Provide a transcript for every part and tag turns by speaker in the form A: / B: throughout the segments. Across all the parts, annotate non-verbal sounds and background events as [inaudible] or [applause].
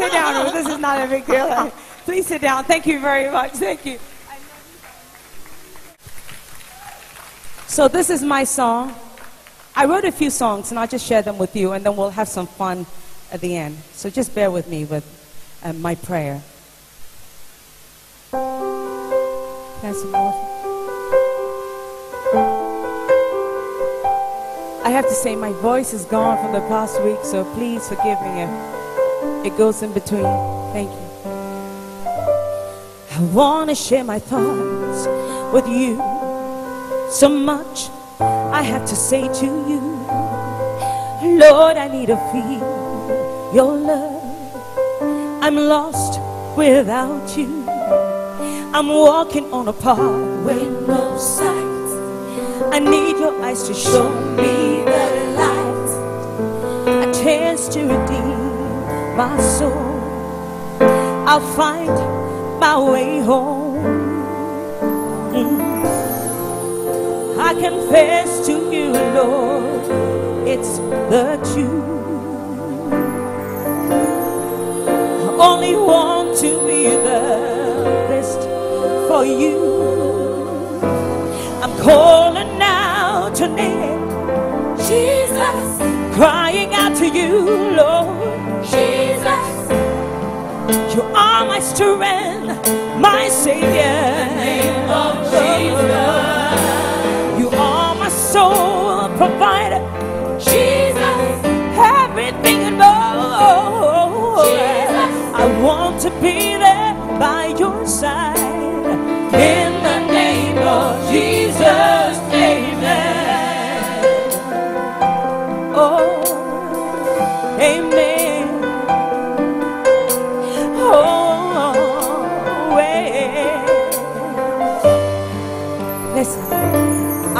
A: sit down, This is not a big deal. [laughs] Please sit down. Thank you very much. Thank you. So this is my song. I wrote a few songs, and I'll just share them with you, and then we'll have some fun at the end. So just bear with me with uh, my prayer. Water? I have to say, my voice is gone from the past week, so please forgive me if it goes in between. Thank you. I want to share my thoughts with you. So much I have to say to you. Lord, I need to feel your love. I'm lost without you. I'm walking on a path with no sight. I need your eyes to show me the light. A chance to redeem my soul. I'll find my way home. Mm. I confess to you, Lord, it's the truth. I only want to be the best for you. I'm calling out your name, Jesus, crying out to you, Lord. You are my strength, my Savior. My Jesus. You are my soul provider. Jesus. Everything and more. Jesus. I want to be there by your side.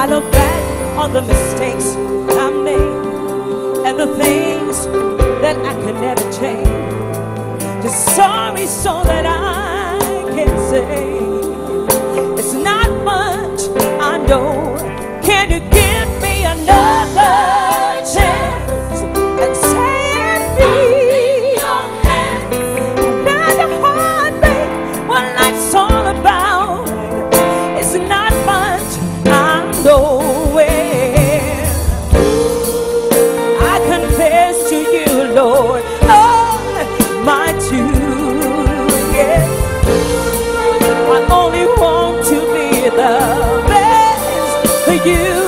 A: I look back on the mistakes I made and the things that I could never change. Just sorry so that I can say it's not much I know. You,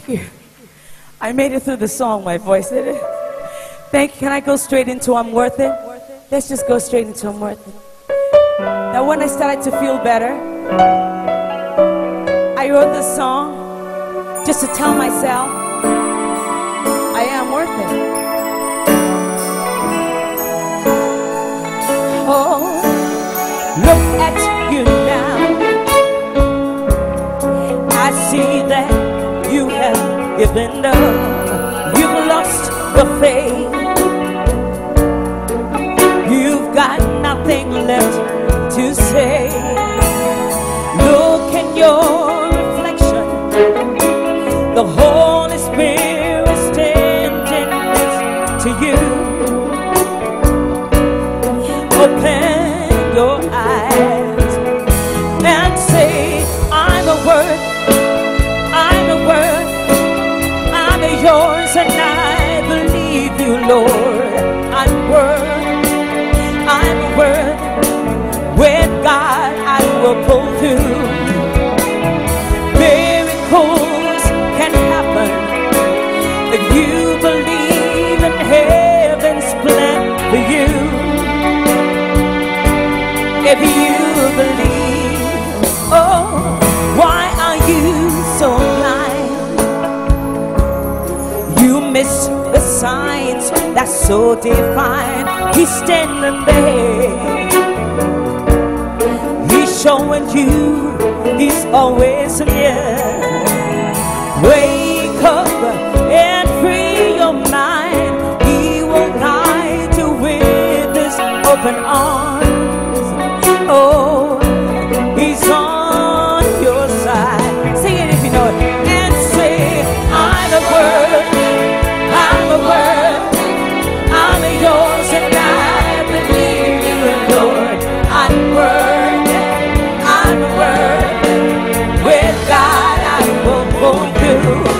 A: Thank you. I made it through the song, my voice did it. Thank you. Can I go straight into I'm worth it? Let's just go straight into I'm worth it. Now, when I started to feel better, I wrote this song just to tell myself have given up. You've lost the faith. Worth. With God, I will pull through. Miracles can happen if you believe in heaven's plan for you. If you so divine. He's standing there. He's showing you he's always near. Wake up and free your mind. He will guide you with his open arms. Will go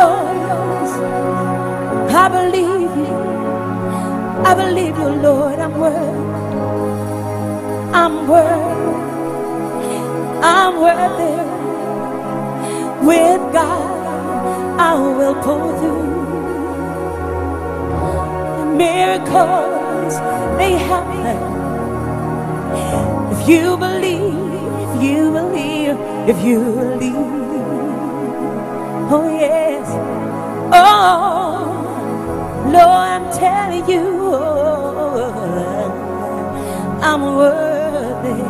A: yours. I believe you. I believe you, Lord. I'm worth. I'm worth. I'm worth it. With God, I will pull through. Miracles they happen. If you believe, if you believe, if you believe. Oh yeah. Oh, Lord, I'm telling you, I'm worthy.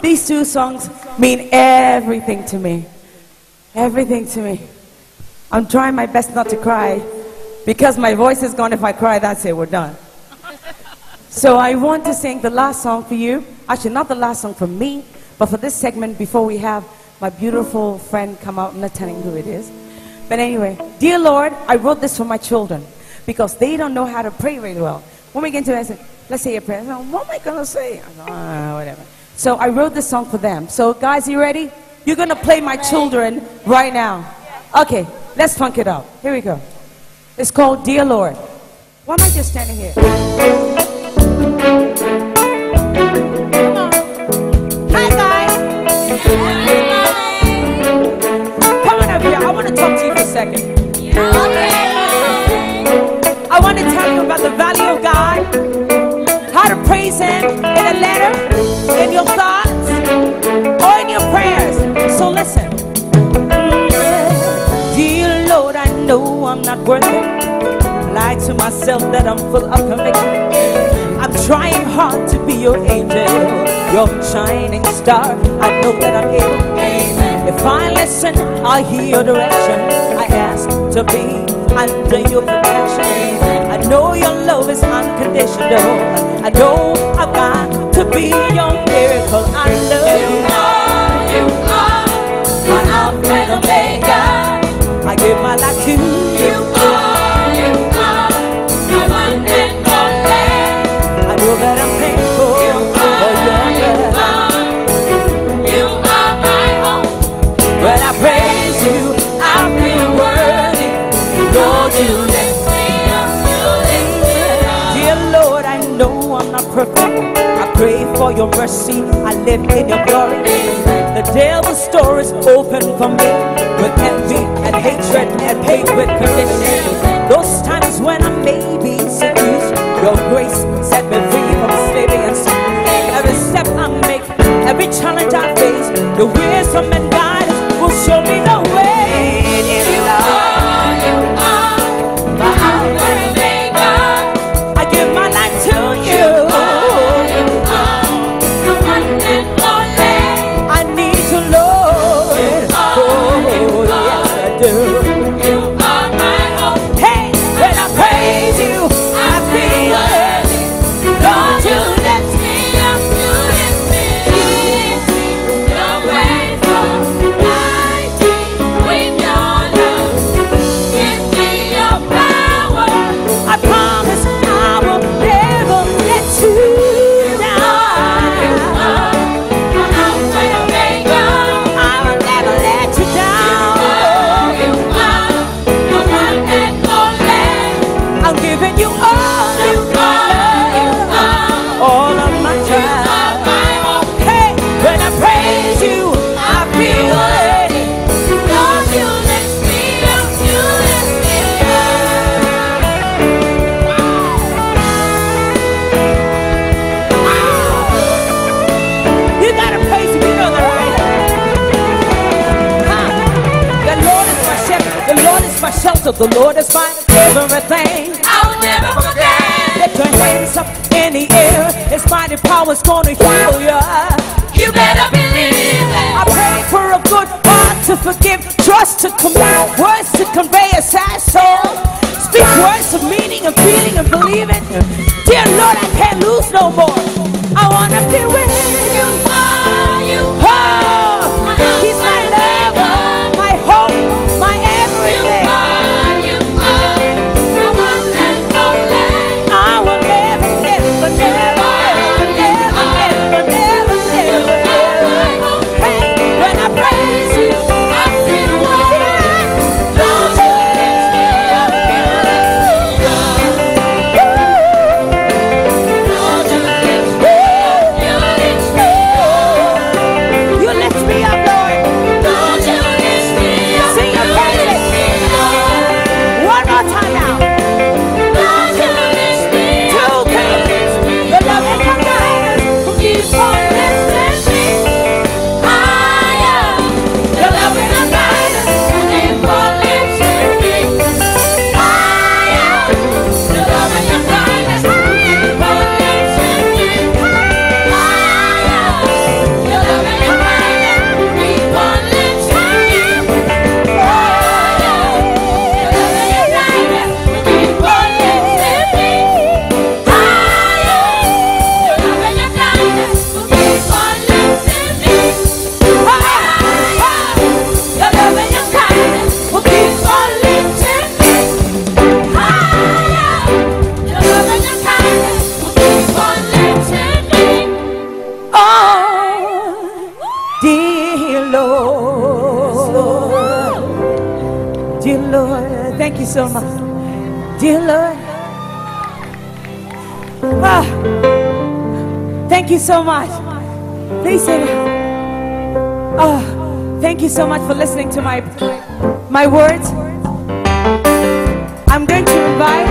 A: These two songs mean everything to me. Everything to me. I'm trying my best not to cry because my voice is gone. If I cry, that's it, we're done. So I want to sing the last song for you. Actually, not the last song for me, but for this segment before we have my beautiful friend come out. I'm not telling who it is. But anyway, dear Lord, I wrote this for my children because they don't know how to pray really well. When we get into it, I said, let's say a prayer. Go, what am I going to say? I go, ah, whatever. So I wrote this song for them. So guys, you ready? You're going to play my children right now. Okay, let's funk it up. Here we go. It's called Dear Lord. Why am I just standing here? Hi, guys. Come on up here. I want to talk to you for a second. Myself that I'm full of conviction. I'm trying hard to be your angel, your shining star. I know that I'm able. If I listen, I hear your direction. I ask to be under your protection. I know your love is unconditional. I know I've got to be your miracle. I love you. Perfect. I pray for your mercy. I live in your glory. The devil's door is open for me with envy and hatred and hate with condition. Those times when I may be seduced, your grace set me free from slavery and sin. Every step I make, every challenge I face, the wisdom and guidance will show me my shelter, the Lord is my everything. I'll never forget. Lift your hands up in the air, His mighty power's gonna heal you.
B: You better believe it.
A: I pray for a good heart to forgive, trust to command, words to convey a sad soul. Speak words of meaning and feeling and believing. So much. Please sit. Oh, thank you so much for listening to my my words. I'm going to invite